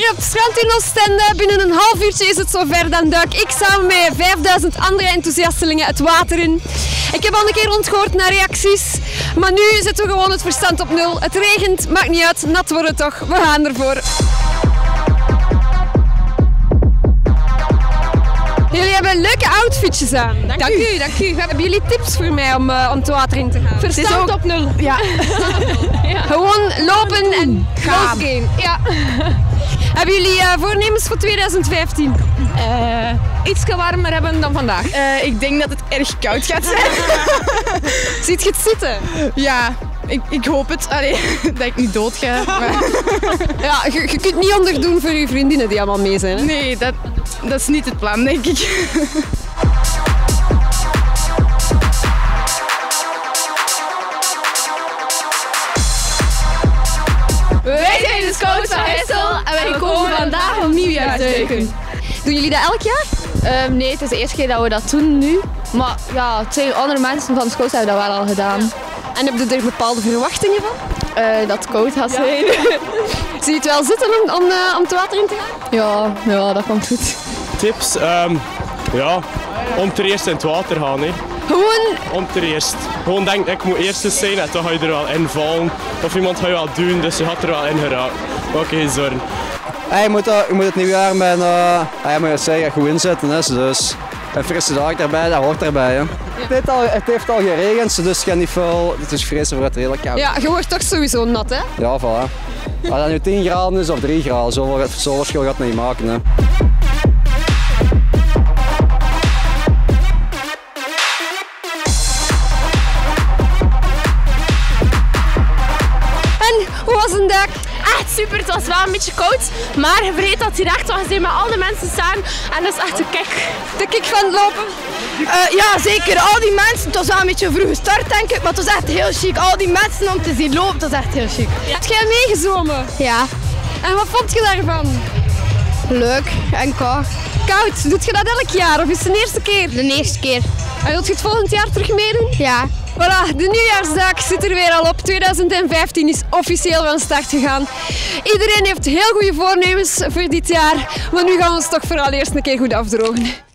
daar op het strand in Oostende. Binnen een half uurtje is het zover. Dan duik ik samen met 5000 andere enthousiastelingen het water in. Ik heb al een keer rondgehoord naar reacties. Maar nu zetten we gewoon het verstand op nul. Het regent, maakt niet uit. Nat wordt het toch. We gaan ervoor. Jullie hebben leuke outfitjes aan. Dank, u. dank u. Hebben jullie tips voor mij om, uh, om het water in te gaan? Verstand op nul. Ja. Gewoon lopen en gaan. Ja. Hebben jullie uh, voornemens voor 2015? Uh, iets warmer hebben dan vandaag. Uh, ik denk dat het erg koud gaat zijn. Ziet je het zitten? Ja, ik, ik hoop het. Allee, dat ik niet dood ga. Maar... Ja, je, je kunt niet onderdoen voor je vriendinnen die allemaal mee zijn. Hè? Nee, dat, dat is niet het plan, denk ik. De scouts van Hessel en wij komen vandaag om nieuwjaarsduiken. Doen jullie dat elk jaar? Um, nee, het is de eerste keer dat we dat doen nu. Maar ja, twee andere mensen van de scouts hebben dat wel al gedaan. En heb je er bepaalde verwachtingen van? Uh, dat het koud gaat zijn. Ja. Zie je het wel zitten om, om, uh, om het water in te gaan? Ja, ja dat komt goed. Tips? Um, ja, om ter eerst in het water gaan. Hè. Gewoon? Om ter eerst. Gewoon denk ik moet eerst eens zijn en dan ga je er wel in vallen. Of iemand ga je wel doen, dus je gaat er wel in geraken. Oké, geen zorgen. Hey, je, moet, uh, je moet het nieuwjaar met, uh, hey, moet zeggen, goed inzetten. Hè, dus een frisse dag erbij, dat hoort erbij. Hè. Ja. Het, heeft al, het heeft al geregend, dus je niet veel, het is vrezen voor het redelijk koud. Ja, je wordt toch sowieso nat hè? Ja, voilà. Als dat nu 10 graden is of 3 graden, zoveel, zoveel verschil gaat het niet maken. Hè. Echt super, het was wel een beetje koud, maar je vergeet dat hier echt was met al die mensen staan en dat is echt de kick. De kick van het lopen? Uh, ja, zeker. Al die mensen, het was wel een beetje vroeg gestart denk ik, maar het was echt heel chic. Al die mensen om te zien lopen, dat is echt heel chic. Heb jij meegezwommen? Ja. En wat vond je daarvan? Leuk en koud. Koud, doet je dat elk jaar of is het de eerste keer? De eerste keer. En wilt je het volgend jaar terug meedoen? Ja. Voilà, de nieuwjaarsdag zit er weer al op. 2015 is officieel van start gegaan. Iedereen heeft heel goede voornemens voor dit jaar. Maar nu gaan we ons toch vooral eerst een keer goed afdrogen.